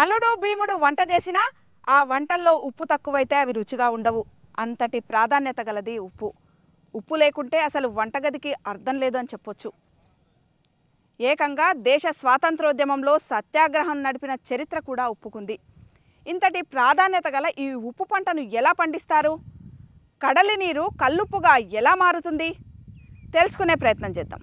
నలుడు భీముడు వంట చేసినా ఆ వంటల్లో ఉప్పు తక్కువైతే అవి రుచిగా ఉండవు. అంతటి ప్రాధాన్యత గలది ఉప్పు. ఉప్పు లేకుంటే అసలు వంటగదికి అర్థం లేదు అని చెప్పొచ్చు. ఏకంగా దేశ స్వాతంత్రోద్యమంలో సత్యాగ్రహం నడిపిన చరిత్ర కూడా ఉప్పుకుంది ఇంతటి ప్రాధాన్యత గల ఈ ఉప్పు పంటను ఎలా పండిస్తారు? కడలి నీరు కల్లుప్పుగా ఎలా మారుతుంది? తెలుసుకునే ప్రయత్నం చేద్దాం.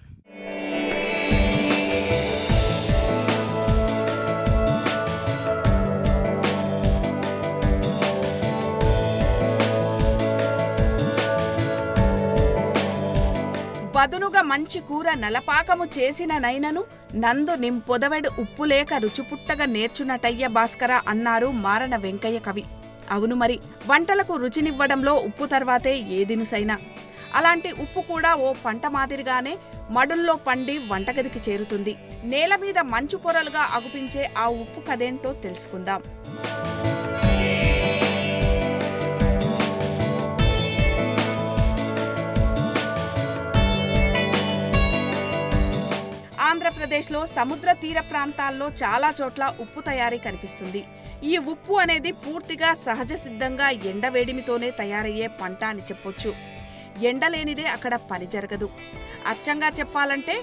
బదులుగా మంచి కూర నలపాకము చేసిన నైనను నందు నింపొదవెడు ఉప్పు లేక రుచిపుట్టగా నేర్చునటయ్య భాస్కర అన్నారు మారన వెంకయ్య కవి. అవును మరి వంటలకు రుచినివ్వడంలో ఉప్పు తర్వాతే ఏదినుసైనా అలాంటి ఉప్పు కూడా ఓ పంట మాదిరిగానే మడుల్లో పండి వంటగదికి చేరుతుంది. నేల మీద మంచు పొరలుగా అగుపించే ఆ ఉప్పు కదేంటో తెలుసుకుందాం. ఆంధ్రప్రదేశ్లో సముద్ర తీర ప్రాంతాల్లో చాలా చోట్ల ఉప్పు తయారీ కనిపిస్తుంది. ఈ ఉప్పు అనేది పూర్తిగా సహజ సిద్ధంగా ఎండవేడిమితోనే తయారయ్యే పంట అని చెప్పొచ్చు. ఎండలేనిదే అక్కడ పని జరగదు. అచ్చంగా చెప్పాలంటే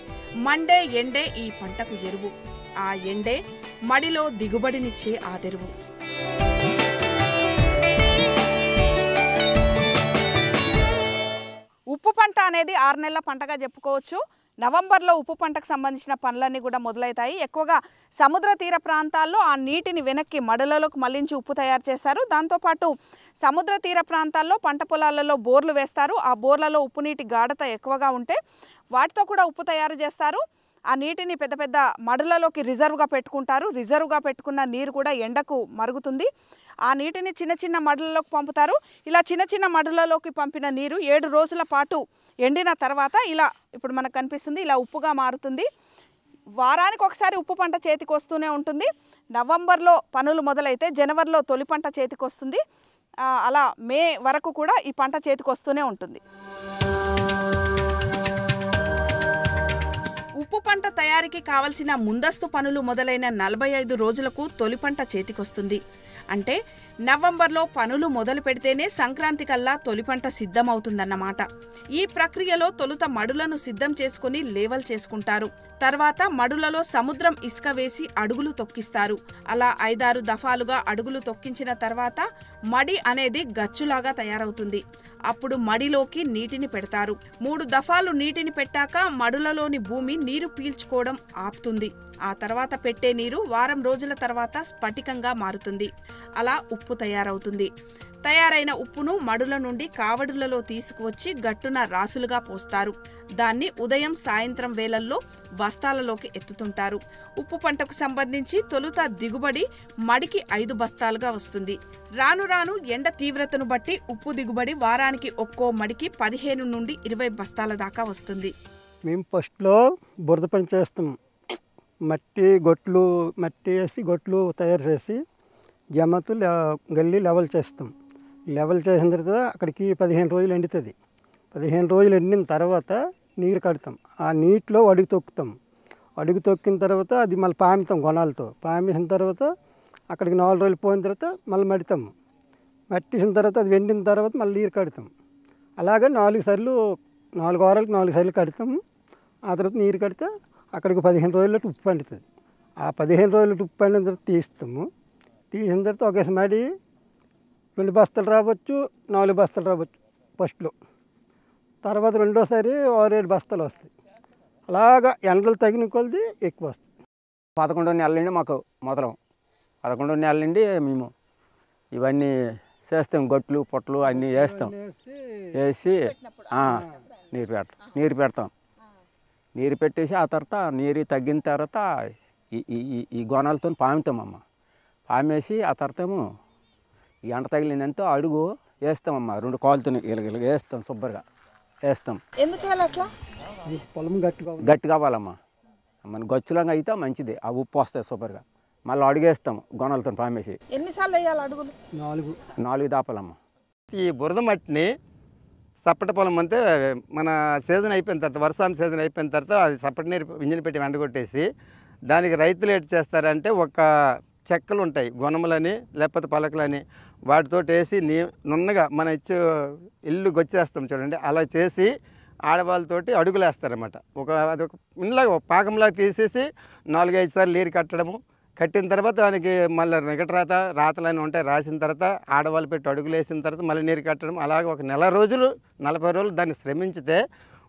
మండే ఎండే ఈ పంటకు ఎరువు. ఆ ఎండే మడిలో దిగుబడినిచ్చే ఆదెరువు ఉప్పు పంట అనేది ఆరు నెలల పంటగా చెప్పుకోవచ్చు. నవంబర్లో ఉప్పు పంటకు సంబంధించిన పనులన్నీ కూడా మొదలవుతాయి. ఎక్కువగా సముద్ర తీర ప్రాంతాల్లో ఆ నీటిని వెనక్కి మడులలోకి మళ్ళించి ఉప్పు తయారు చేస్తారు దాంతోపాటు సముద్ర తీర ప్రాంతాల్లో పంట పొలాలలో బోర్లు వేస్తారు. ఆ బోర్లలో ఉప్పు నీటి గాఢత ఎక్కువగా ఉంటే వాటితో కూడా ఉప్పు తయారు చేస్తారు. ఆ నీటిని పెద్ద పెద్ద మడులలోకి రిజర్వ్గా పెట్టుకుంటారు. రిజర్వ్గా పెట్టుకున్న నీరు కూడా ఎండకు మరుగుతుంది. ఆ నీటిని చిన్న చిన్న మడులలోకి పంపుతారు. ఇలా చిన్న చిన్న మడులలోకి పంపిన నీరు ఏడు రోజుల పాటు ఎండిన తర్వాత ఇలా ఇప్పుడు మనకు కనిపిస్తుంది ఇలా ఉప్పుగా మారుతుంది. వారానికి ఒకసారి ఉప్పు పంట చేతికి వస్తూనే ఉంటుంది. నవంబర్లో పనులు మొదలైతే జనవరిలో తొలి పంట చేతికి వస్తుంది. అలా మే వరకు కూడా ఈ పంట చేతికి వస్తూనే ఉంటుంది. ఉప్పు పంట తయారీకి కావలసిన ముందస్తు పనులు మొదలైన నలభై ఐదు రోజులకు తొలి పంట చేతికొస్తుంది అంటే నవంబర్లో పనులు మొదలు పెడితేనే సంక్రాంతి కల్లా తొలి పంట సిద్ధమవుతుందన్నమాట. ఈ ప్రక్రియలో తొలుత మడులను సిద్ధం చేసుకుని లేవల్ చేసుకుంటారు. తర్వాత మడులలో సముద్రం ఇసుక వేసి అడుగులు తొక్కిస్తారు. అలా ఐదారు దఫాలుగా అడుగులు తొక్కించిన తర్వాత మడి అనేది గచ్చులాగా తయారవుతుంది. అప్పుడు మడిలోకి నీటిని పెడతారు. మూడు దఫాలు నీటిని పెట్టాక మడులలోని భూమి నీరు పీల్చుకోవడం ఆపుతుంది. ఆ తర్వాత పెట్టే నీరు వారం రోజుల తర్వాత స్ఫటికంగా మారుతుంది. అలా ఉప్పు తయారవుతుంది. తయారైన ఉప్పును మడుల నుండి కావడులలో తీసుకువచ్చి గట్టున రాసులుగా పోస్తారు. దాన్ని ఉదయం సాయంత్రం వేళల్లో బస్తాలలోకి ఎత్తుతుంటారు. ఉప్పు పంటకు సంబంధించి తొలుత దిగుబడి మడికి ఐదు బస్తాలుగా వస్తుంది. రాను రాను ఎండ తీవ్రతను బట్టి ఉప్పు దిగుబడి వారానికి ఒక్కో మడికి పదిహేను నుండి ఇరవై బస్తాల దాకా వస్తుంది. మేము ఫస్ట్లో బురద పని చేస్తాం. మట్టి గొట్లు మట్టి వేసి గొట్లు తయారు చేసి జమతు గల్లి గల్లీ లెవెల్ చేస్తాం. లెవెల్ చేసిన తర్వాత అక్కడికి పదిహేను రోజులు ఎండుతుంది. పదిహేను రోజులు ఎండిన తర్వాత నీరు కడతాం. ఆ నీటిలో అడుగు తొక్కుతాం. అడుగు తొక్కిన తర్వాత అది మళ్ళీ పామితాం గొనాలతో పామేసిన తర్వాత అక్కడికి నాలుగు రోజులు పోయిన తర్వాత మళ్ళీ మడతాము మట్టిసిన తర్వాత అది వెండిన తర్వాత మళ్ళీ నీరు కడతాం. అలాగే నాలుగు సార్లు నాలుగు వారాలకు నాలుగు సార్లు కడతాము ఆ తర్వాత నీరు కడితే అక్కడికి పదిహేను రోజుల్లో ఉప్పు పండుతుంది. ఆ పదిహేను రోజులు ఉప్పు పండిన తర్వాత తీస్తాము. తీసిన తర్వాత ఒకేసి మాడి రెండు బస్తాలు రావచ్చు నాలుగు బస్తాలు రావచ్చు ఫస్ట్లో. తర్వాత రెండోసారి ఆరేడు బస్తాలు వస్తాయి. అలాగా ఎండలు తగిన కొలది ఎక్కువ వస్తుంది పదకొండో నెల నుండి మాకు మొదలం. పదకొండో నెల నుండి మేము ఇవన్నీ చేస్తాం గొట్లు పొట్లు అన్నీ వేస్తాం. వేసి నీరు పెడతాం నీరు పెడతాం. నీరు పెట్టేసి ఆ తర్వాత నీరు తగ్గిన తర్వాత ఈ ఈ గోనాలతో పాముతామమ్మ. పామేసి ఆ తర్వాత ఏమో ఈ ఎండ తగిలినంత అడుగు వేస్తామమ్మ రెండు కాలుతో ఇలాగ వేస్తాం శుభ్రంగా వేస్తాం. ఎందుకు అట్లా? పొలం గట్టిగా ఉంది. గట్టి కావాలమ్మా. మన గచ్చులంగా అయితే మంచిది ఆ ఉప్పు వస్తాయి సూపర్గా మళ్ళీ అడుగేస్తాం గొనలతో పామేసి ఎన్నిసార్లు వేయాలి అడుగులు? నాలుగు. నాలుగు దాపాలమ్మా. ఈ బురద మట్టిని సప్పటి పొలం అంతే మన సీజన్ అయిపోయిన తర్వాత వర్షాన్ని సీజన్ అయిపోయిన తర్వాత అది సప్పటి నీరు ఇంజిన్ పెట్టి వెండగొట్టేసి దానికి రైతులు ఏంటి చేస్తారంటే ఒక చెక్కలు ఉంటాయి గొనములని లేకపోతే పలకలని. వాటితో వేసి నీ నున్నగా మన ఇచ్చే ఇల్లు గొచ్చేస్తాం చూడండి. అలా చేసి ఆడవాళ్ళతోటి అడుగులు వేస్తారన్నమాట ఒక అదొక ఇంలాగా ఒక పాకంలాగా తీసేసి నాలుగైదు సార్లు నీరు కట్టడము. కట్టిన తర్వాత దానికి మళ్ళీ నిగట రాత రాతలని ఉంటాయి. రాసిన తర్వాత ఆడవాళ్ళు పెట్టి అడుగులు వేసిన తర్వాత మళ్ళీ నీరు కట్టడం అలాగే ఒక నెల రోజులు నలభై రోజులు దాన్ని శ్రమించితే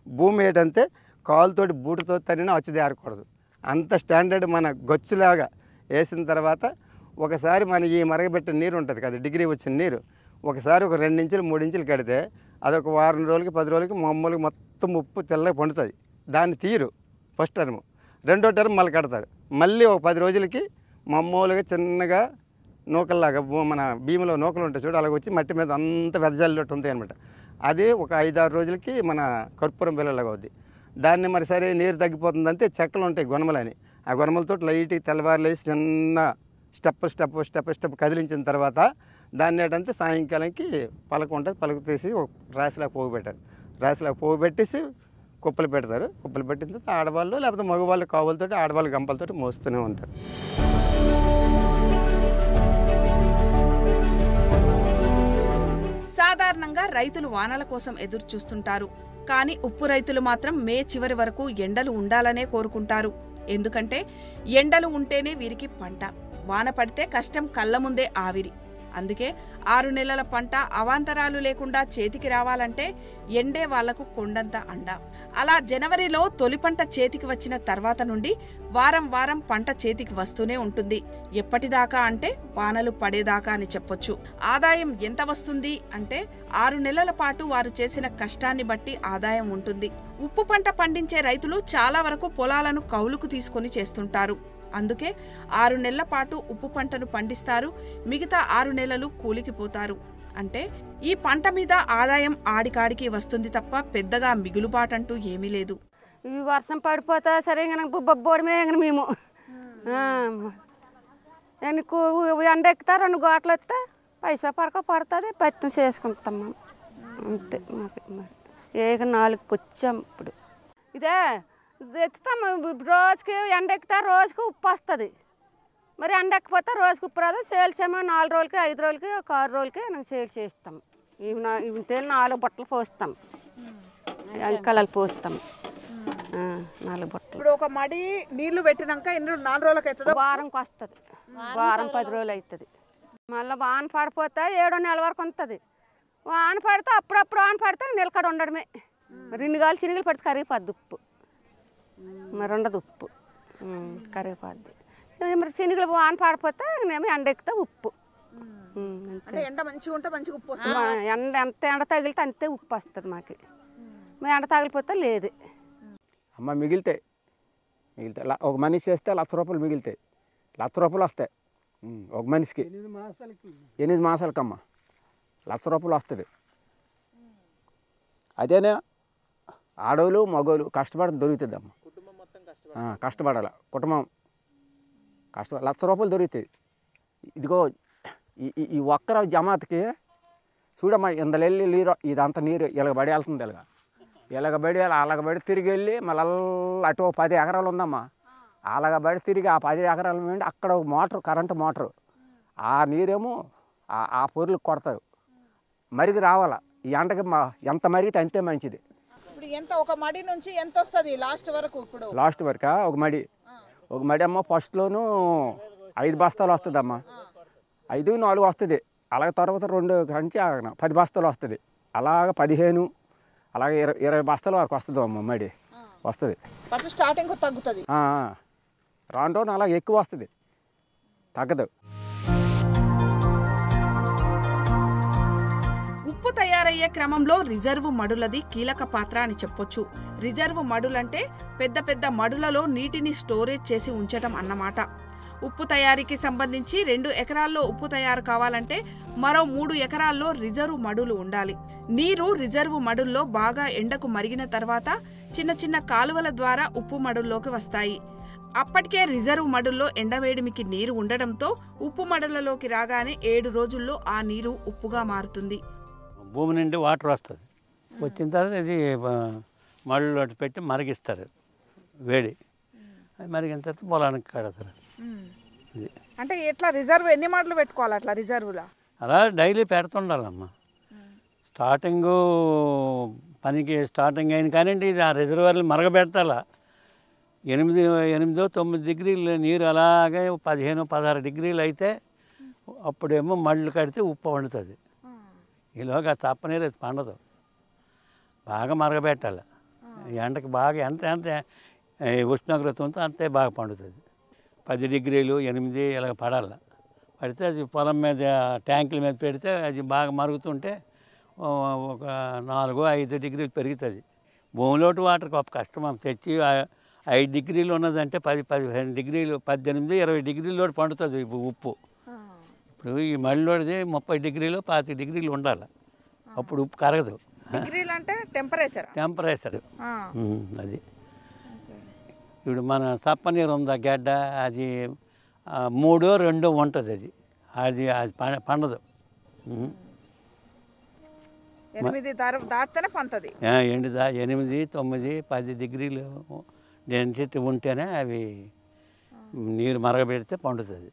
భూమి ఏంటంటే కాలుతోటి బూటుతో తనని అచ్చి ఆరకూడదు అంత స్టాండర్డ్ మన గొచ్చులాగా వేసిన తర్వాత ఒకసారి మన ఈ మరగబెట్టిన నీరు ఉంటుంది కదా డిగ్రీ వచ్చిన నీరు ఒకసారి ఒక రెండు ఇంచులు మూడు ఇంచులు కడితే అదొక వారం రోజులకి పది రోజులకి మామూలుగా మొత్తం ఉప్పు తెల్లగా పండుతుంది. దాన్ని తీరు ఫస్ట్ టర్మ్. రెండో టర్మ్ మళ్ళీ కడతారు. మళ్ళీ ఒక పది రోజులకి మామూలుగా చిన్నగా నూకల్లాగా మన భీమలో నూకలు ఉంటాయి చూడు అలాగ వచ్చి మట్టి మీద అంత వెదజల్లినట్టు ఉంటాయి అనమాట అది ఒక ఐదారు రోజులకి మన కర్పూరం పిల్లలాగా అవుద్ది. దాన్ని మరి సరే నీరు తగ్గిపోతుందంటే చెక్కలు ఉంటాయి గుణములని ఆ గొరమలతో లైట్గా తెల్లవారులేసి చిన్న స్టెప్ స్టెప్ స్టెప్ స్టెప్ కదిలించిన తర్వాత దాన్ని ఏంటంటే సాయంకాలంకి పలక ఉంటుంది. పలక తీసి ఒక రాశిలా పోగు పెట్టారు పోగు పెట్టేసి కుప్పలు పెడతారు. కుప్పలు పెట్టిన తర్వాత ఆడవాళ్ళు లేకపోతే మగవాళ్ళు కావులతోటి ఆడవాళ్ళు గంపలతోటి మోస్తూనే ఉంటారు. సాధారణంగా రైతులు వానల కోసం ఎదురు చూస్తుంటారు కానీ ఉప్పు రైతులు మాత్రం మే చివరి వరకు ఎండలు ఉండాలనే కోరుకుంటారు. ఎందుకంటే ఎండలు ఉంటేనే వీరికి పంట. వాన పడితే కష్టం కళ్ళ ముందే ఆవిరి. అందుకే ఆరు నెలల పంట అవాంతరాలు లేకుండా చేతికి రావాలంటే ఎండే వాళ్ళకు కొండంత అండ. అలా జనవరిలో తొలి పంట చేతికి వచ్చిన తర్వాత నుండి వారం వారం పంట చేతికి వస్తూనే ఉంటుంది. ఎప్పటిదాకా అంటే వానలు పడేదాకా అని చెప్పొచ్చు. ఆదాయం ఎంత వస్తుంది అంటే ఆరు నెలల పాటు వారు చేసిన కష్టాన్ని బట్టి ఆదాయం ఉంటుంది. ఉప్పు పంట పండించే రైతులు చాలా వరకు పొలాలను కౌలుకు తీసుకొని చేస్తుంటారు. అందుకే ఆరు నెలల పాటు ఉప్పు పంటను పండిస్తారు మిగతా ఆరు నెలలు కూలికి పోతారు. అంటే ఈ పంట మీద ఆదాయం ఆడికాడికి వస్తుంది తప్ప పెద్దగా మిగులుబాటంటూ ఏమీ లేదు. ఇవి వర్షం పడిపోతా సరే బొబ్బోడమే మేము. నీకు ఎండ ఎక్కుతా రెండు గోట్లు వస్తే పైసా పరక పడుతుంది పత్తం చేసుకుంటాం మనం. అంతే మాకు. ఏక నాలుగు వచ్చాం ఇప్పుడు. ఇదే ఎత్తుతాం రోజుకి ఎండ ఎక్కుతా రోజుకి ఉప్పు వస్తుంది. మరి ఎండ ఎక్కిపోతే రోజుకి ఉప్పు రాదు. సేల్సేమో నాలుగు రోజులకి ఐదు రోజులకి ఒక ఆరు రోజులకి నాకు సేల్ చేస్తాం. ఇవి నా ఇవి తేలి నాలుగు బట్టలు పోస్తాం. అంకలాలు పోస్తాం. ఆ, నాలుగు బట్టలు. ఇప్పుడు ఒక మడి నీళ్ళు పెట్టినాక ఎన్ని రోజులు- నాలుగు రోజులకి అవుతుందో వారంకి వస్తుంది వారం పది రోజులు. అవుతుంది మళ్ళీ వాన పడిపోతే ఏడో నెల వరకు ఉంటుంది. వాన పడితే అప్పుడప్పుడు వాన పడితే నిలకడ ఉండడమే. రెండు గాలి చినుగులు పడితే కరిగిపోద్ది ఉప్పు. మరి ఉండదు ఉప్పు కరిగిపోద్ది మరి చినుగులు వాన పడిపోతే మేము ఎండెక్కితే ఉప్పు. ఎండ మంచిగా ఉంటే మంచిగా ఉప్పు వస్తుంది. మా ఎండ ఎంత ఎండ తగిలితే అంతే ఉప్పు వస్తుంది మాకు. మా ఎండ తగిలిపోతే లేదు. అమ్మ మిగిలితే మిగిలితే ఒక మనిషి చేస్తే లక్ష రూపాయలు మిగిలితాయి లక్ష రూపాయలు వస్తాయి. ఒక మనిషికి. ఎనిమిది మాసాలకి. ఎనిమిది మాసాలకమ్మ. లక్ష రూపాయలు వస్తుంది. అదేనే ఆడోళ్ళు మగోళ్ళు కష్టపడడం దొరుకుతుంది అమ్మ కష్టపడాలి. కుటుంబం కష్ట లక్ష రూపాయలు దొరుకుతాయి. ఇదిగో ఈ ఒక్కర జమాత్కి చూడమ్మా ఇందలెళ్ళి నీరు ఇదంతా నీరు ఇలాగబడి వెళ్తుంది ఇలాగ. ఇలాగబడి అలాగబడి తిరిగి వెళ్ళి మళ్ళీ అటు పది ఎకరాలు ఉందమ్మా. అలాగబడి తిరిగి ఆ పది ఎకరాల నుండి అక్కడ మోటార్ కరెంటు మోటారు. ఆ నీరేమో ఆ- ఆ పొరులకు కొడతారు. మరిగి రావాలా. ఈ ఎండకి మా ఎంత మరిగితే అంతే మంచిది. ఇప్పుడు ఎంత ఒక మడి నుంచి ఎంత వస్తుంది లాస్ట్ వరకు ఇప్పుడు? లాస్ట్ వరకు? ఒక మడి. ఒక మడి అమ్మ ఫస్ట్లోను ఐదు బస్తాలు వస్తుంది అమ్మ ఐదు నాలుగు వస్తుంది. అలాగే తర్వాత రెండు కంచి ఆగన. పది బస్తాలు వస్తుంది. అలాగ పదిహేను అలాగే ఇరవై ఇరవై బస్తాల వరకు వస్తుంది అమ్మ మడి. వస్తుంది. ఫస్ట్ స్టార్టింగ్ తగ్గుతుంది. రాను రాను అలాగే ఎక్కువ వస్తుంది. తగ్గదు. అయ్యే క్రమంలో రిజర్వు మడులది కీలక పాత్ర అని చెప్పొచ్చు. రిజర్వు మడులంటే పెద్ద పెద్ద మడులలో నీటిని స్టోరేజ్ చేసి ఉంచటం అన్నమాట. ఉప్పు తయారీకి సంబంధించి రెండు ఎకరాల్లో ఉప్పు తయారు కావాలంటే మరో మూడు ఎకరాల్లో రిజర్వు మడులు ఉండాలి. నీరు రిజర్వు మడుల్లో బాగా ఎండకు మరిగిన తర్వాత చిన్న చిన్న కాలువల ద్వారా ఉప్పు మడుల్లోకి వస్తాయి. అప్పటికే రిజర్వ్ మడుల్లో ఎండవేడిమికి నీరు ఉండడంతో ఉప్పు మడులలోకి రాగానే ఏడు రోజుల్లో ఆ నీరు ఉప్పుగా మారుతుంది. భూమి నుండి వాటర్ వస్తుంది. వచ్చిన తర్వాత ఇది మళ్ళు అటు పెట్టి మరిగిస్తారు. వేడి. అది మరిగిన తర్వాత పొలానికి కడతారు. ఇది అంటే ఎట్లా రిజర్వ్ ఎన్ని మాటలు పెట్టుకోవాలి అట్లా రిజర్వ్లా? అలా డైలీ పెడుతుండాలమ్మా. స్టార్టింగ్ పనికి స్టార్టింగ్ అయిన కానీ ఇది ఆ రిజర్వాయర్లు మరగబెట్టాలా. ఎనిమిది ఎనిమిదో తొమ్మిది డిగ్రీలు నీరు అలాగే పదిహేను పదహారు డిగ్రీలు అయితే అప్పుడేమో మళ్ళు కడితే ఉప్పు వండుతుంది. ఈలోగా తప్పనీరు అది పండదు. బాగా మరగబెట్టాలి. ఎండకి బాగా ఎంత ఎంత ఉష్ణోగ్రత ఉంటే అంతే బాగా పండుతుంది. పది డిగ్రీలు ఎనిమిది ఇలా పడాలి. పడితే అది పొలం మీద ట్యాంకుల మీద పెడితే అది బాగా మరుగుతుంటే ఒక నాలుగు ఐదు డిగ్రీలు పెరుగుతుంది. భూమిలోటి వాటర్ గొప్ప కష్టం తెచ్చి ఐదు డిగ్రీలు ఉన్నదంటే పది పదిహేను డిగ్రీలు పద్దెనిమిది ఇరవై డిగ్రీలు పండుతుంది ఉప్పు. ఇప్పుడు ఈ మళ్ళీది ముప్పై డిగ్రీలు పాతిక డిగ్రీలు ఉండాలి. అప్పుడు ఉప్పు కరగదు. డిగ్రీలు అంటే టెంపరేచర్? టెంపరేచర్. అది. ఇప్పుడు మన తప్పనీరు ఉందా గడ్డ? అది మూడో రెండో ఉంటుంది అది. అది అది పండదు. ఎనిమిది దాటితేనే పంతది. ఎండు దా ఎనిమిది తొమ్మిది పది డిగ్రీలు డెన్సిటీ ఉంటేనే అవి నీరు మరగబెడితే పండుతుంది.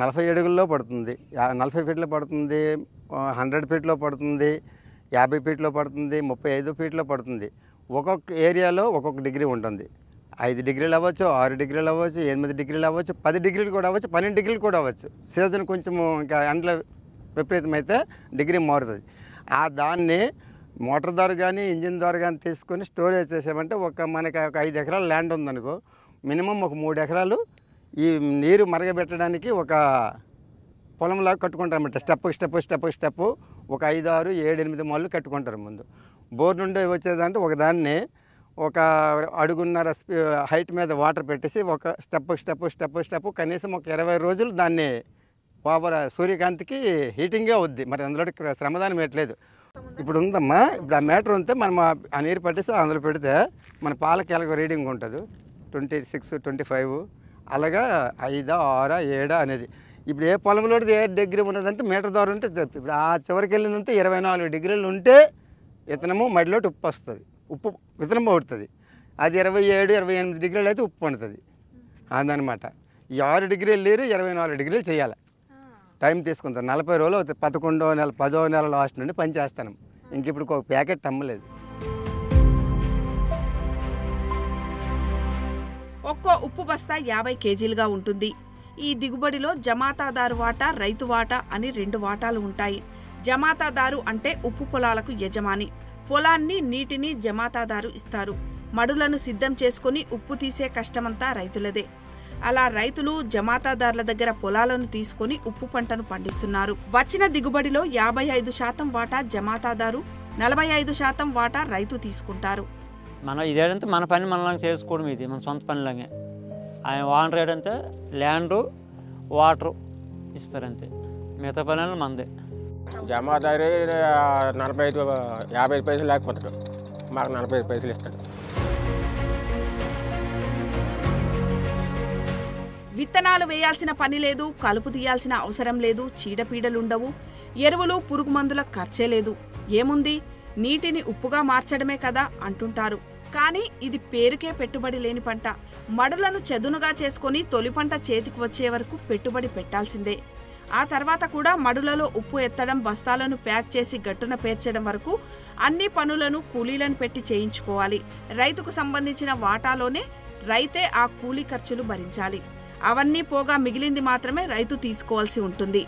నలభై అడుగుల్లో పడుతుంది. నలభై ఫీట్లో పడుతుంది హండ్రెడ్ ఫీట్లో పడుతుంది యాభై ఫీట్లో పడుతుంది ముప్పై ఐదు ఫీట్లో పడుతుంది. ఒక్కొక్క ఏరియాలో ఒక్కొక్క డిగ్రీ ఉంటుంది. ఐదు డిగ్రీలు అవ్వచ్చు ఆరు డిగ్రీలు అవ్వచ్చు ఎనిమిది డిగ్రీలు అవ్వచ్చు పది డిగ్రీలు కూడా అవ్వచ్చు పన్నెండు డిగ్రీలు కూడా అవ్వచ్చు. సీజన్ కొంచెం ఇంకా ఎండల విపరీతమైతే డిగ్రీ మారుతుంది. ఆ దాన్ని మోటార్ ద్వారా కానీ ఇంజిన్ ద్వారా కానీ తీసుకొని స్టోరేజ్ చేసామంటే ఒక మనకి ఒక ఐదు ఎకరాల ల్యాండ్ ఉందనుకో మినిమం ఒక మూడు ఎకరాలు ఈ నీరు మరగబెట్టడానికి ఒక పొలంలాగా కట్టుకుంటారన్నమాట స్టెప్ స్టెప్ స్టెప్ స్టెప్. ఒక ఐదు ఆరు ఏడు ఎనిమిది మాళ్ళు కట్టుకుంటారు ముందు. బోర్ నుండి వచ్చేదంటే ఒక దాన్ని ఒక అడుగున్నర హైట్ మీద వాటర్ పెట్టేసి ఒక స్టెప్ స్టెప్ స్టెప్ స్టెప్. కనీసం ఒక ఇరవై రోజులు దాన్ని ఓవర్ సూర్యకాంతికి హీటింగే అవుద్ది. మరి అందులో శ్రమదానం పెట్టలేదు ఇప్పుడు ఉందమ్మా ఇప్పుడు ఆ మీటర్ ఉంటే మనం ఆ- నీరు పట్టేసి అందులో పెడితే మన పాల ఎలాగో రీడింగ్ ఉంటుంది. Twenty six twenty five. అలాగా ఐదా ఆరా ఏడా అనేది. ఇప్పుడు ఏ పొలంలో ఏ డిగ్రీ ఉన్నదంటే మీటర్ ద్వారా ఉంటే చెప్పు. ఇప్పుడు ఆ చివరికి వెళ్ళిందంటే ఇరవై నాలుగు డిగ్రీలు ఉంటే విత్తనము మడిలోటి ఉప్పు వస్తుంది. ఉప్పు విత్తనం పడుతుంది అది ఇరవై ఏడు ఇరవై ఎనిమిది డిగ్రీలు అయితే ఉప్పు పండుతుంది అదనమాట. ఈ ఆరు డిగ్రీలు నీరు ఇరవై నాలుగు డిగ్రీలు చేయాలి. టైం తీసుకుంటాం నలభై రోజులు పదకొండో నెల పదో నెల లాస్ట్ నుండి పని చేస్తాను. ఇంక ఇప్పుడు ఒక ప్యాకెట్ అమ్మలేదు. ఒక్కో ఉప్పు బస్తా యాభై కేజీలుగా ఉంటుంది. ఈ దిగుబడిలో జమాతాదారు వాటా రైతు వాటా అని రెండు వాటాలు ఉంటాయి. జమాతాదారు అంటే ఉప్పు పొలాలకు యజమాని. పొలాన్ని నీటిని జమాతాదారు ఇస్తారు. మడులను సిద్ధం చేసుకుని ఉప్పు తీసే కష్టమంతా రైతులదే. అలా రైతులు జమాతాదారుల దగ్గర పొలాలను తీసుకొని ఉప్పు పంటను పండిస్తున్నారు. వచ్చిన దిగుబడిలో యాభై ఐదు శాతం వాటా జమాతాదారు నలభై ఐదు శాతం వాటా రైతు తీసుకుంటారు. మన ఇదేంటే మన పని మనలాగా చేసుకోవడం ఇది మన సొంత పనిలాగే. ఆయన రేట్ అంతే ల్యాండు వాటరు ఇస్తారంతే. మిగతా పనులు మనదే జమాదారి నలభై ఐదు యాభై ఐదు పైసలు లేకపోతాడు. మాకు నలభై ఐదు పైసలు ఇస్తాడు. విత్తనాలు వేయాల్సిన పని లేదు కలుపు తీయాల్సిన అవసరం లేదు చీడపీడలుండవు ఎరువులు పురుగు మందుల ఖర్చే లేదు. ఏముంది? నీటిని ఉప్పుగా మార్చడమే కదా అంటుంటారు. కానీ ఇది పేరుకే పెట్టుబడి లేని పంట. మడులను చదునుగా చేసుకొని తొలి పంట చేతికి వచ్చే వరకు పెట్టుబడి పెట్టాల్సిందే. ఆ తర్వాత కూడా మడులలో ఉప్పు ఎత్తడం బస్తాలను ప్యాక్ చేసి గట్టున పేర్చడం వరకు అన్ని పనులను కూలీలను పెట్టి చేయించుకోవాలి. రైతుకు సంబంధించిన వాటాలోనే రైతే ఆ కూలీ ఖర్చులు భరించాలి. అవన్నీ పోగా మిగిలింది మాత్రమే రైతు తీసుకోవాల్సి ఉంటుంది.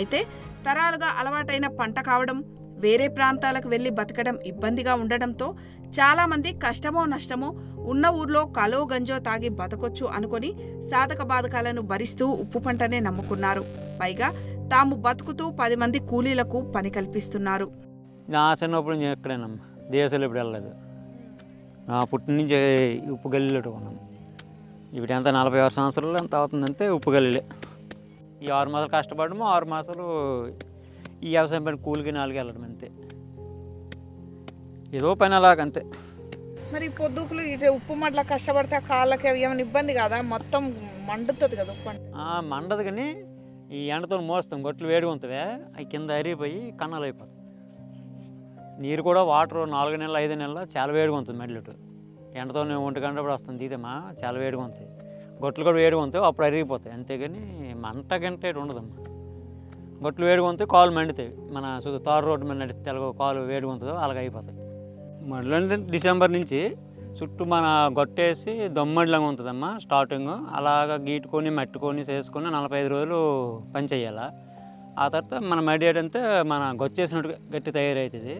అయితే తరాలుగా అలవాటైన పంట కావడం వేరే ప్రాంతాలకు వెళ్ళి బతకడం ఇబ్బందిగా ఉండడంతో చాలామంది కష్టమో నష్టమో ఉన్న ఊర్లో కలో గంజో తాగి బతకొచ్చు అనుకొని సాధక బాధకాలను భరిస్తూ ఉప్పు పంటనే నమ్ముకున్నారు. పైగా తాము బతుకుతూ పది మంది కూలీలకు పని కల్పిస్తున్నారు. నా చిన్నప్పుడు నేను ఎక్కడేనమ్మా? దేశాలు ఇప్పుడు వెళ్ళలేదు. నా పుట్టిన నుంచి ఉప్పు గల్లీలో ఉన్నాం ఇప్పుడు ఎంత? నలభై ఆరు సంవత్సరాలు ఎంత అవుతుందంటే ఉప్పు గల్లీలే. ఈ ఆరు మాసాలు కష్టపడము ఆరు మాసాలు ఈ వ్యవసాయం పని కూలికి నాలుగు వెళ్ళడం అంతే. ఏదో పని అలాగంతే మరి పొద్దుకులు ఇటు ఉప్పు మట్ల కష్టపడితే ఆ కాళ్ళకి అవి ఏమైనా ఇబ్బంది కదా? మొత్తం మండుతుంది కదా ఉప్పు మండదు కానీ ఈ ఎండతో మోస్తాం. గొట్లు వేడిగా ఉంటుంది అవి కింద అరిగిపోయి కన్నాలు అయిపోతాయి. నీరు కూడా వాటర్ నాలుగు నెలలు ఐదు నెలలు చాలా వేడిగా ఉంటుంది మెడ్లెట్ ఎండతో ఒంటి గంట కూడా వస్తుంది తీదేమా చాలా వేడిగా ఉంటుంది గొట్లు కూడా వేడిగా ఉంటాయి అప్పుడు అరిగిపోతాయి. అంతేగాని మంట గంట ఉండదమ్మా. గొట్లు వేడిగా కాలు మండుతాయి. మన సు- తారు రోడ్డు మీద నడిస్తే ఎలాగో కాలు వేడిగా ఉంటుందో అలాగ అయిపోతాయి. మళ్ళీ డిసెంబర్ నుంచి చుట్టూ మన గొట్టేసి దొమ్మడిలాగా ఉంటుందమ్మా స్టార్టింగ్. అలాగ గీటుకొని మట్టుకొని చేసుకొని నలభై ఐదు రోజులు పని చేయాలా. ఆ తర్వాత మన మడి మన గొచ్చేసినట్టు గట్టి తయారవుతుంది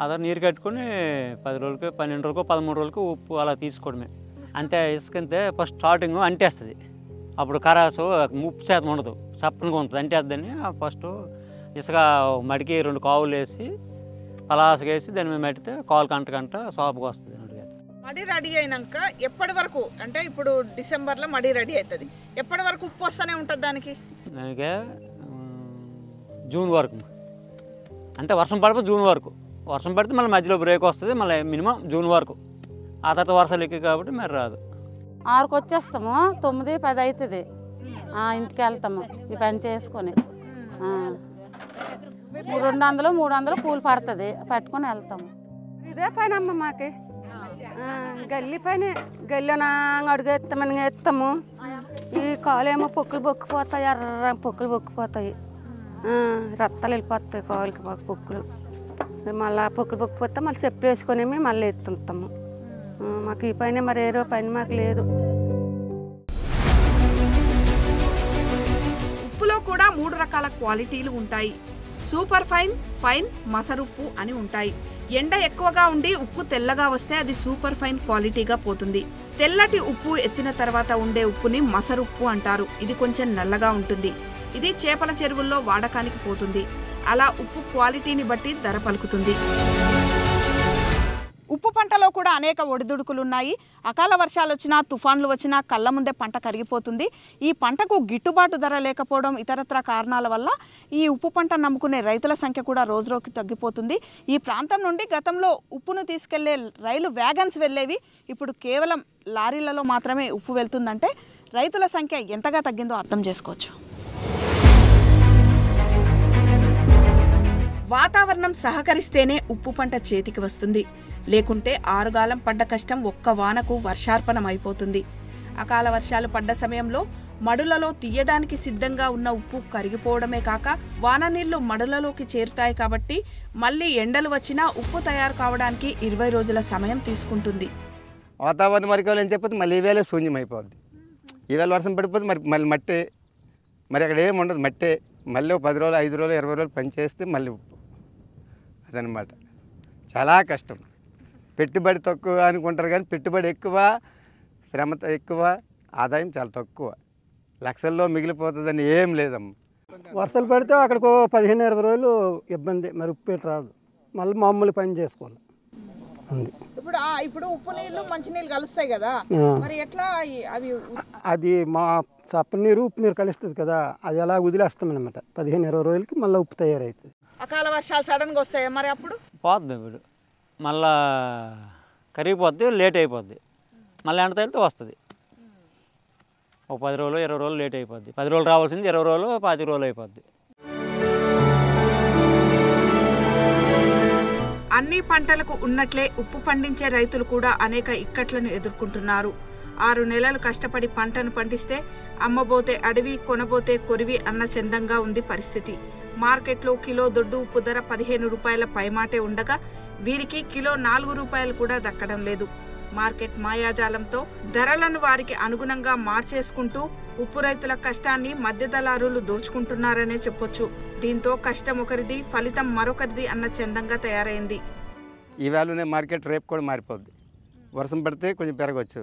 ఆ తర్వాత నీరు కట్టుకొని పది రోజులకి పన్నెండు రోజులకు పదమూడు రోజులకు ఉప్పు అలా తీసుకోవడమే. అంతే ఇసుకంతే ఫస్ట్ స్టార్టింగ్ అంటేస్తుంది. అప్పుడు కరాసు ఉప్పు శాతం ఉండదు. చప్పనిగా ఉంటుంది అంటేద్దని ఫస్ట్ ఇసుక మడికి రెండు కావులు వేసి పలాసగా వేసి దాని మీద మెడితే కాలు కంట కంట సోపుగా వస్తుంది మడి రెడీ అయినాక ఎప్పటి వరకు అంటే ఇప్పుడు డిసెంబర్లో మడి రెడీ అవుతుంది. ఎప్పటి వరకు ఉప్పు వస్తూనే ఉంటుంది దానికి? దానికి జూన్ వరకు. అంతే వర్షం పడిపోతే జూన్ వరకు. వర్షం పడితే మళ్ళీ మధ్యలో బ్రేక్ వస్తుంది మళ్ళీ మినిమం జూన్ వరకు. ఆ తర్వాత వర్షాలు ఎక్కి కాబట్టి మరి రాదు. ఆరుకు వచ్చేస్తాము తొమ్మిది పది అవుతుంది ఆ, ఇంటికి వెళ్తాము ఈ పని చేసుకొని. రెండు వందలు మూడు వందలు కూలి పడుతుంది. పట్టుకొని వెళ్తాము. ఇదే పని అమ్మ మాకి గల్లి పని. గల్లిన అడుగు ఎత్తామని ఎత్తాము. ఈ కాలేమో పొక్కులు బొక్కిపోతాయి ఎర్ర పొక్కులు బొక్కిపోతాయి. రత్తాలు వెళ్ళిపోతాయి కాలుకి పొక్కులు. మళ్ళీ పొక్కులు బొక్కిపోతే మళ్ళీ చెప్పులు వేసుకొని మళ్ళీ ఎత్తుంటాము. మాకు ఈ పైన మరి ఏరో పని మాకు లేదు. ఉప్పులో కూడా మూడు రకాల క్వాలిటీలు ఉంటాయి. సూపర్ ఫైన్ ఫైన్ మసరుప్పు అని ఉంటాయి. ఎండ ఎక్కువగా ఉండి ఉప్పు తెల్లగా వస్తే అది సూపర్ ఫైన్ క్వాలిటీగా పోతుంది. తెల్లటి ఉప్పు ఎత్తిన తర్వాత ఉండే ఉప్పుని మసరుప్పు అంటారు. ఇది కొంచెం నల్లగా ఉంటుంది. ఇది చేపల చెరువుల్లో వాడకానికి పోతుంది. అలా ఉప్పు క్వాలిటీని బట్టి ధర పలుకుతుంది. ఉప్పు పంటలో కూడా అనేక ఒడిదుడుకులు ఉన్నాయి అకాల వర్షాలు వచ్చినా తుఫాన్లు వచ్చినా కళ్ళ ముందే పంట కరిగిపోతుంది. ఈ పంటకు గిట్టుబాటు ధర లేకపోవడం ఇతరత్ర కారణాల వల్ల ఈ ఉప్పు పంట నమ్ముకునే రైతుల సంఖ్య కూడా రోజు రోజుకి తగ్గిపోతుంది. ఈ ప్రాంతం నుండి గతంలో ఉప్పును తీసుకెళ్ళే రైలు వ్యాగన్స్ వెళ్ళేవి ఇప్పుడు కేవలం లారీలలో మాత్రమే ఉప్పు వెళ్తుందంటే రైతుల సంఖ్య ఎంతగా తగ్గిందో అర్థం చేసుకోవచ్చు. వాతావరణం సహకరిస్తేనే ఉప్పు పంట చేతికి వస్తుంది. లేకుంటే ఆరుగాలం పడ్డ కష్టం ఒక్క వానకు వర్షార్పణం అయిపోతుంది అకాల వర్షాలు పడ్డ సమయంలో మడులలో తీయడానికి సిద్ధంగా ఉన్న ఉప్పు కరిగిపోవడమే కాక వాన నీళ్ళు మడులలోకి చేరుతాయి కాబట్టి మళ్ళీ ఎండలు వచ్చినా ఉప్పు తయారు కావడానికి ఇరవై రోజుల సమయం తీసుకుంటుంది. వాతావరణం మరికోవాలి అని చెప్పి మళ్ళీ ఈవేళ శూన్యం అయిపోద్ది ఈవేళ వర్షం పడిపోతే మరి మళ్ళీ మట్టే మరి అక్కడ ఏమి ఉండదు మట్టే. మళ్ళీ ఒక పది రోజులు ఐదు రోజులు ఇరవై రోజులు పనిచేస్తే మళ్ళీ ఉప్పు. అదనమాట. చాలా కష్టం. పెట్టుబడి తక్కువ అనుకుంటారు కానీ పెట్టుబడి ఎక్కువ శ్రమ ఎక్కువ ఆదాయం చాలా తక్కువ. లక్షల్లో మిగిలిపోతుందని ఏం లేదమ్మా. వర్షాలు పడితే అక్కడికి పదిహేను ఇరవై రోజులు ఇబ్బంది మరి ఉప్పు పెట్టి రాదు. మళ్ళీ మామూలు పని చేసుకోవాలి. ఉంది ఇప్పుడు ఇప్పుడు ఉప్పు నీళ్ళు మంచి నీళ్ళు కలుస్తాయి కదా. మరి ఎట్లా అవి అది మా చప్ప నీరు ఉప్పు నీరు కలుస్తుంది కదా అది అలా వదిలేస్తాం అనమాట పదిహేను ఇరవై రోజులకి మళ్ళీ ఉప్పు తయారవుతుంది అకాల వర్షాలు సడన్గా వస్తాయి మరి అప్పుడు? పోద్ది ఇప్పుడు. మళ్ళా కరిగిపోద్ది లేట్ అయిపోద్ది. మళ్ళీ ఎండ తగిలితే వస్తుంది. ఒక పది రోజులు ఇరవై రోజులు లేట్ అయిపోద్ది. పది రోజులు రావాల్సింది ఇరవై రోజులు పాతి రోజులు అయిపోద్ది. అన్ని పంటలకు ఉన్నట్లే ఉప్పు పండించే రైతులు కూడా అనేక ఇక్కట్లను ఎదుర్కొంటున్నారు. ఆరు నెలలు కష్టపడి పంటను పండిస్తే అమ్మబోతే అడవి కొనబోతే కొరివి అన్న చందంగా ఉంది పరిస్థితి. మార్కెట్లో కిలో దొడ్డు ఉప్పు ధర పదిహేను రూపాయల పైమాటే ఉండగా వీరికి కిలో నాలుగు రూపాయలు కూడా దక్కడం లేదు. మార్కెట్ మాయాజాలంతో ధరలను వారికి అనుగుణంగా మార్చేసుకుంటూ ఉప్పు రైతుల కష్టాన్ని మధ్య దళారులు దోచుకుంటున్నారనే చెప్పొచ్చు. దీంతో కష్టం ఒకరిది ఫలితం మరొకరిది అన్న చందంగా తయారైంది. ఈవేళనే మార్కెట్ రేపు కూడా మారిపోద్ది. వర్షం పడితే కొంచెం పెరగవచ్చు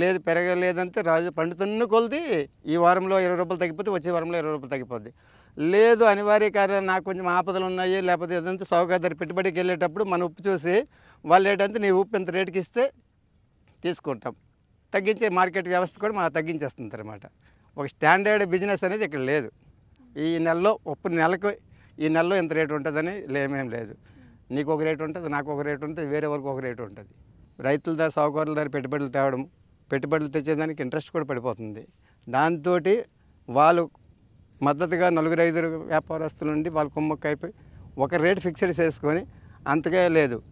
లేదు పెరగలేదంటే రాజు పండుతున్న కొలది ఈ వారంలో ఇరవై రూపాయలు తగ్గిపోతే వచ్చే వారంలో ఇరవై రూపాయలు తగ్గిపోద్ది. లేదు అనివార్య కార్యం నాకు కొంచెం ఆపదలు ఉన్నాయి లేకపోతే ఏదంటే సౌకర్య పెట్టుబడికి వెళ్ళేటప్పుడు మన ఉప్పు చూసి వాళ్ళు ఏంటంటే నీ ఉప్పు ఎంత రేటుకి ఇస్తే తీసుకుంటాం. తగ్గించే మార్కెట్ వ్యవస్థ కూడా మా తగ్గించేస్తుంది అనమాట ఒక స్టాండర్డ్ బిజినెస్ అనేది ఇక్కడ లేదు. ఈ నెలలో ఉప్పు నెలకు ఈ నెలలో ఎంత రేటు ఉంటుందని లేమేం లేదు. నీకు ఒక రేటు ఉంటుంది నాకు ఒక రేటు ఉంటుంది వేరే వరకు ఒక రేటు ఉంటుంది. రైతుల దగ్గర సాగుకారుల దగ్గర పెట్టుబడులు తేవడం పెట్టుబడులు తెచ్చేదానికి ఇంట్రెస్ట్ కూడా పడిపోతుంది. దాంతో వాళ్ళు మద్దతుగా నలుగురు ఐదుగురు వ్యాపారస్తుల నుండి వాళ్ళు కుమ్మక్క అయిపోయి ఒక రేటు ఫిక్స్డ్ చేసుకొని అంతకే లేదు.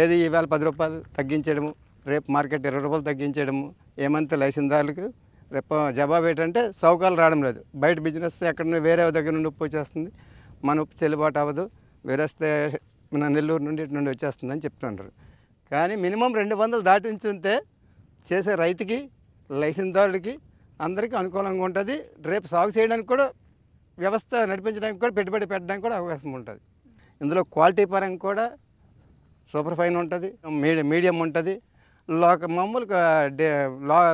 ఏది ఈవేళ పది రూపాయలు తగ్గించడము రేపు మార్కెట్ ఇరవై రూపాయలు తగ్గించడము ఏమంత లైసెన్దారులకు రేపు జవాబు ఏంటంటే సౌకాలు రావడం లేదు. బయట బిజినెస్ ఎక్కడ వేరే దగ్గర నుండి ఉప్పు వచ్చేస్తుంది. మన ఉప్పు చెల్లుబాటు అవ్వదు. వేరేస్తే మన నెల్లూరు నుండి ఇటు నుండి వచ్చేస్తుందని చెప్తుంటారు. కానీ మినిమం రెండు వందలు దాటించుంటే చేసే రైతుకి లైసెన్స్దారుడికి అందరికీ అనుకూలంగా ఉంటుంది. రేపు సాగు చేయడానికి కూడా వ్యవస్థ నడిపించడానికి కూడా పెట్టుబడి పెట్టడానికి కూడా అవకాశం ఉంటుంది. ఇందులో క్వాలిటీ పరంగా కూడా సూపర్ ఫైన్ ఉంటుంది మీడియం మీడియం ఉంటుంది లోక మామూలుగా డే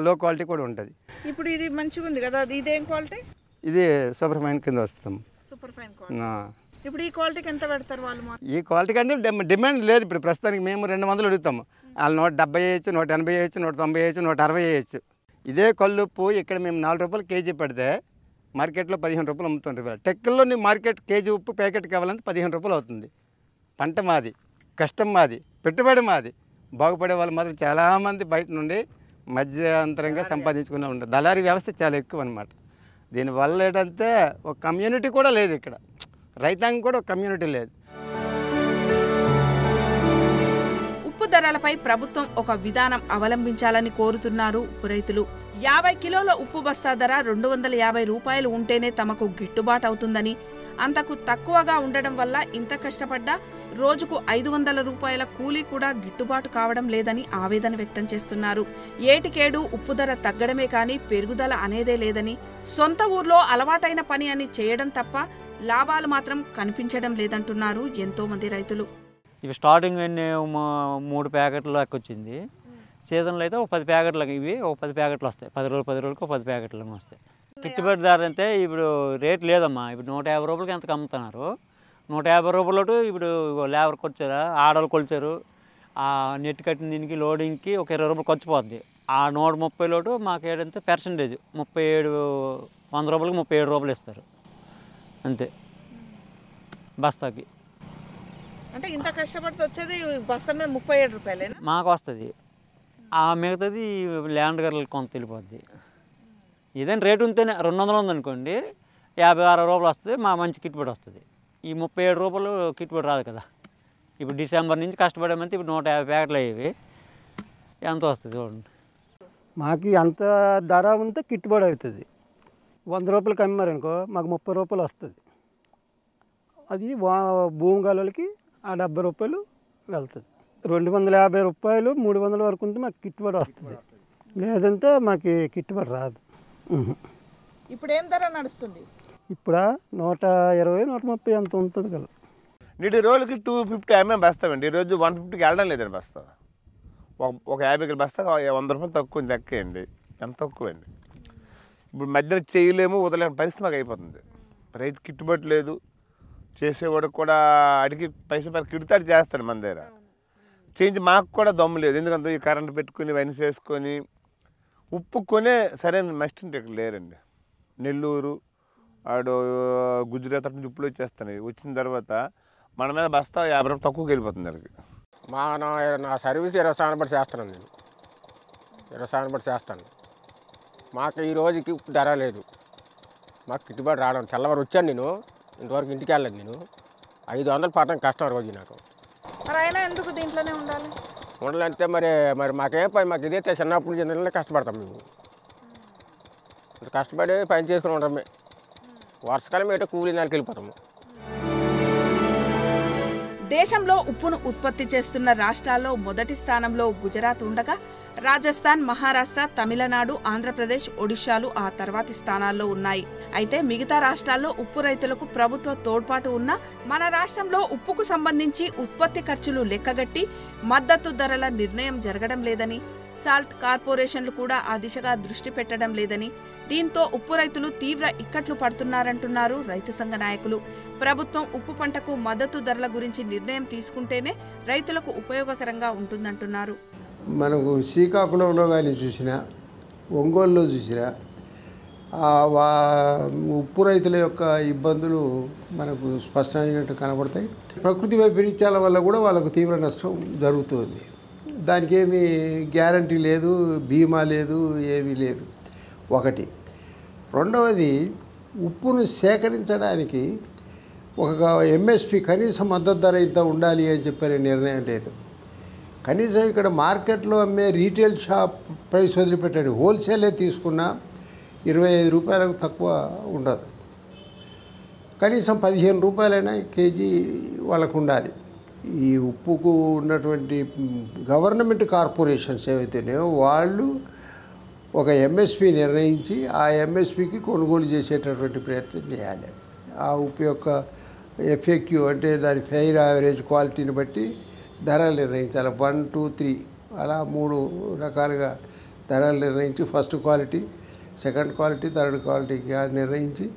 లో క్వాలిటీ కూడా ఉంటుంది. ఇప్పుడు ఇది మంచిగా ఉంది కదా ఇదేం క్వాలిటీ? ఇది సూపర్ ఫైన్ కింద వస్తాం సూపర్ ఫైన్. ఇప్పుడు ఈ క్వాలిటీకి ఎంత పెడతారు వాళ్ళు ఈ క్వాలిటీ డిమ- డిమాండ్ లేదు ఇప్పుడు ప్రస్తుతానికి మేము రెండు వందలు అడుగుతాము. వాళ్ళు నూట డెబ్బై వేయచ్చు నూట ఎనభై వేయచ్చు నూట తొంభై వేయచ్చు నూట అరవై వేయచ్చు. ఇదే కల్లుప్పు ఇక్కడ మేము నాలుగు రూపాయలు కేజీ పెడితే మార్కెట్లో పదిహేను రూపాయలు అమ్ముతుంటారు టెక్కల్లో నీ మార్కెట్ కేజీ ఉప్పు ప్యాకెట్ కావాలంటే పదిహేను రూపాయలు అవుతుంది. పంట మాది కష్టం మాది పెట్టుబడి మాది. బాగుపడే వాళ్ళు మాత్రం చాలామంది బయట నుండి మధ్యంతరంగా సంపాదించుకునే ఉంటారు. దళారీ వ్యవస్థ చాలా ఎక్కువ అనమాట దీనివల్ల ఏంటంటే ఒక కమ్యూనిటీ కూడా లేదు ఇక్కడ. రైతాంగం కూడా ఒక కమ్యూనిటీ లేదు. ఉప్పు ధరలపై ప్రభుత్వం ఒక విధానం అవలంబించాలని కోరుతున్నారు రైతులు. యాభై కిలోల ఉప్పు బస్తా ధర రెండు వందల యాభై రూపాయలు ఉంటేనే తమకు గిట్టుబాటు అవుతుందని అంతకు తక్కువగా ఉండడం వల్ల ఇంత కష్టపడ్డా రోజుకు ఐదు వందల రూపాయల కూలీ కూడా గిట్టుబాటు కావడం లేదని ఆవేదన వ్యక్తం చేస్తున్నారు. ఏటికేడు ఉప్పు ధర తగ్గడమే కానీ పెరుగుదల అనేదే లేదని సొంత ఊర్లో అలవాటైన పని అని చేయడం తప్ప లాభాలు మాత్రం కనిపించడం లేదంటున్నారు ఎంతో మంది రైతులు. ఇవి స్టార్టింగ్ మూడు ప్యాకెట్లు లెక్క వచ్చింది. సీజన్లో అయితే ఒక పది ప్యాకెట్లు ఇవి ఒక పది ప్యాకెట్లు వస్తాయి. పది రోజులు పది రోజులకు ఒక పది ప్యాకెట్లు వస్తాయి. గిట్టుబాటు ధర అంటే ఇప్పుడు రేట్ లేదమ్మా. ఇప్పుడు నూట యాభై రూపాయలకి ఎంత అమ్ముతున్నారు నూట యాభై రూపాయలు ఇప్పుడు లేబర్ కొలిచారు? ఆడవాళ్ళు కొలిచారు. ఆ నెట్ కట్టిన దీనికి లోడింగ్కి ఒక ఇరవై రూపాయలు ఖర్చు పోద్ది. ఆ నూట ముప్పై లోటు మాకు ఏంటంటే పర్సంటేజ్ ముప్పై ఏడు వంద రూపాయలకి ముప్పై ఏడు రూపాయలు ఇస్తారు. అంతే. బస్తాకి. అంటే ఇంత కష్టపడితే వచ్చేది బస్తా మీద ముప్పై ఏడు రూపాయలేనా మాకు వస్తుంది. ఆ మిగతాది ల్యాండ్ గర్లకు కొంత వెళ్ళిపోద్ది. ఏదైనా రేటు ఉంటేనే రెండు వందలు ఉందనుకోండి యాభై అరవై రూపాయలు వస్తుంది మా మంచి కిట్టుబడి వస్తుంది. ఈ ముప్పై ఏడు రూపాయలు కిట్టుబడి రాదు కదా. ఇప్పుడు డిసెంబర్ నుంచి కష్టపడేమంటే ఇప్పుడు నూట యాభై ప్యాకెట్లు అయ్యేవి. ఎంత వస్తుంది చూడండి. మాకు అంత ధర ఉంటే కిట్టుబడి అవుతుంది. వంద రూపాయలకి అమ్మారనుకో మాకు ముప్పై రూపాయలు వస్తుంది. అది వా- భూమి గలకి ఆ డెబ్బై రూపాయలు వెళ్తుంది. రెండు వందల యాభై రూపాయలు మూడు వందల వరకు ఉంటే మాకు గిట్టుబడి వస్తుంది. లేదంటే మాకు గిట్టుబడి రాదు. ఇప్పుడు ఏం ధర నడుస్తుంది? ఇప్పుడు నూట ఇరవై నూట ముప్పై అంత ఉంటుంది కదా. నేటి రోజులకి టూ ఫిఫ్టీ ఎంఎం బస్తామండి ఈరోజు వన్ ఫిఫ్టీకి వెళ్ళడం లేదండి బస్తా. ఒక ఒక యాభై కిలో బస్తా వంద రూపాయలు తక్కువ లెక్కేయండి ఎంత తక్కువ అండి ఇప్పుడు మధ్యన చేయలేము వదలేము పరిస్థితి మాకు అయిపోతుంది. రైతు గిట్టుబాటు లేదు. చేసేవాడికి కూడా అడిగి పైసలు పైన కిడతాడు చేస్తాడు మన దగ్గర. చేయించి మాకు కూడా దమ్ము లేదు. ఎందుకంటే ఈ కరెంట్ పెట్టుకుని ఇవన్నీ ఉప్పుకొనే ఉప్పు కొనే సరైన మెస్ట్ ఇక్కడ లేరండి. నెల్లూరు ఆడు గుజరాత్ అటు నుంచి ఉప్పులు వచ్చేస్తున్నాయి. వచ్చిన తర్వాత మన మీద బస్తా యాభై రూపాయలు తక్కువకి వెళ్ళిపోతుంది వాళ్ళకి మా నా నా సర్వీస్ ఇరవై శాతం బట్టి చేస్తాను నేను. ఇరవై శాతం బట్టి చేస్తాను. మాకు ఈ రోజుకి ఉప్పు ధర లేదు. మాకు గిట్టుబాటు రావడం. తెల్లవారు వచ్చాను నేను. ఇంతవరకు ఇంటికి వెళ్ళలేదు నేను. ఐదు వందలు పడటం కష్టం రోజు నాకు. మరి అయినా ఎందుకు దీంట్లోనే ఉండాలి? ఉండాలంటే మరి మరి మాకేం పని మాకు ఇదైతే చిన్నప్పటి నుంచి నెలలే కష్టపడతాం మేము. కష్టపడి పని చేసుకుని ఉండడమే. వర్షకాలం ఏంటో కూలీ నెలకి వెళ్ళిపోతాము. దేశంలో ఉప్పును ఉత్పత్తి చేస్తున్న రాష్ట్రాల్లో మొదటి స్థానంలో గుజరాత్ ఉండగా రాజస్థాన్ మహారాష్ట్ర తమిళనాడు ఆంధ్రప్రదేశ్ ఒడిశాలు ఆ తర్వాతి స్థానాల్లో ఉన్నాయి. అయితే మిగతా రాష్ట్రాల్లో ఉప్పు రైతులకు ప్రభుత్వ తోడ్పాటు ఉన్నా మన రాష్ట్రంలో ఉప్పుకు సంబంధించి ఉత్పత్తి ఖర్చులు లెక్కగట్టి మద్దతు ధరల నిర్ణయం జరగడం లేదని సాల్ట్ కార్పొరేషన్లు కూడా ఆ దిశగా దృష్టి పెట్టడం లేదని దీంతో ఉప్పు రైతులు తీవ్ర ఇక్కట్లు పడుతున్నారంటున్నారు రైతు సంఘ నాయకులు. ప్రభుత్వం ఉప్పు పంటకు మద్దతు ధరల గురించి నిర్ణయం తీసుకుంటేనే రైతులకు ఉపయోగకరంగా ఉంటుందంటున్నారు. మనకు శ్రీకాకుళంలో కానీ చూసినా ఒంగోలులో చూసినా వా ఉప్పు రైతుల యొక్క ఇబ్బందులు మనకు స్పష్టమైనట్టు కనబడతాయి. ప్రకృతి వైపరీత్యాల వల్ల కూడా వాళ్ళకు తీవ్ర నష్టం జరుగుతుంది. దానికి ఏమి గ్యారంటీ లేదు బీమా లేదు ఏమీ లేదు. ఒకటి. రెండవది ఉప్పును సేకరించడానికి ఒక ఎంఎస్పి కనీస మద్దతు ధర ఇంత ఉండాలి అని చెప్పే నిర్ణయం లేదు. కనీసం ఇక్కడ మార్కెట్లో అమ్మే రీటైల్ షాప్ ప్రైస్ వదిలిపెట్టండి. హోల్సేలే తీసుకున్నా ఇరవై ఐదు రూపాయలకు తక్కువ ఉండదు. కనీసం పదిహేను రూపాయలైనా కేజీ వాళ్ళకు ఉండాలి. ఈ ఉప్పుకు ఉన్నటువంటి గవర్నమెంట్ కార్పొరేషన్స్ ఏవైతేనేవో వాళ్ళు ఒక ఎంఎస్పి నిర్ణయించి ఆ ఎంఎస్పికి కొనుగోలు చేసేటటువంటి ప్రయత్నం చేయాలి. ఆ ఉప్పు యొక్క ఎఫ్ఎక్యూ అంటే దాని ఫెయిర్ యావరేజ్ క్వాలిటీని బట్టి ధరలు నిర్ణయించాలి. వన్ టూ త్రీ అలా మూడు రకాలుగా ధరలు నిర్ణయించి first quality second quality third క్వాలిటీగా నిర్ణయించి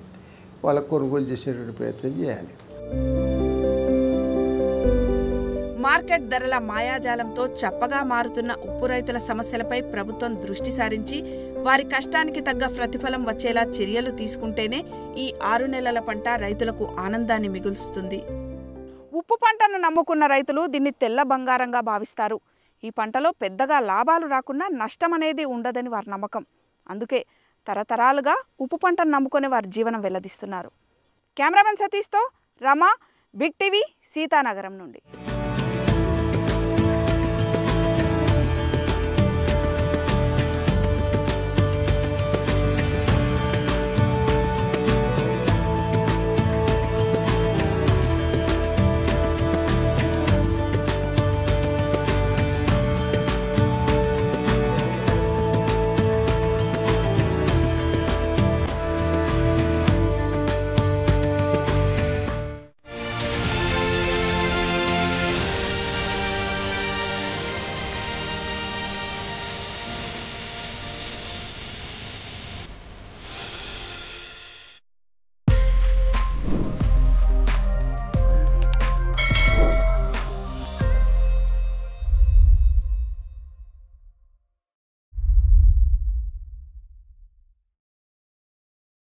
వాళ్ళకు కొనుగోలు చేసేటువంటి ప్రయత్నం చేయాలి. మార్కెట్ ధరల మాయాజాలంతో చప్పగా మారుతున్న ఉప్పు రైతుల సమస్యలపై ప్రభుత్వం దృష్టి సారించి వారి కష్టానికి తగ్గ ప్రతిఫలం వచ్చేలా చర్యలు తీసుకుంటేనే ఈ ఆరు నెలల పంట రైతులకు ఆనందాన్ని మిగులుస్తుంది. ఉప్పు పంటను నమ్ముకున్న రైతులు దీన్ని తెల్ల బంగారంగా భావిస్తారు. ఈ పంటలో పెద్దగా లాభాలు రాకుండా నష్టం అనేది ఉండదని వారి నమ్మకం. అందుకే తరతరాలుగా ఉప్పు పంటను నమ్ముకునే వారి జీవనం వెల్లదిస్తున్నారు. కెమెరామెన్ సతీష్తో రమ బిగ్ టీవీ సీతానగరం నుండి.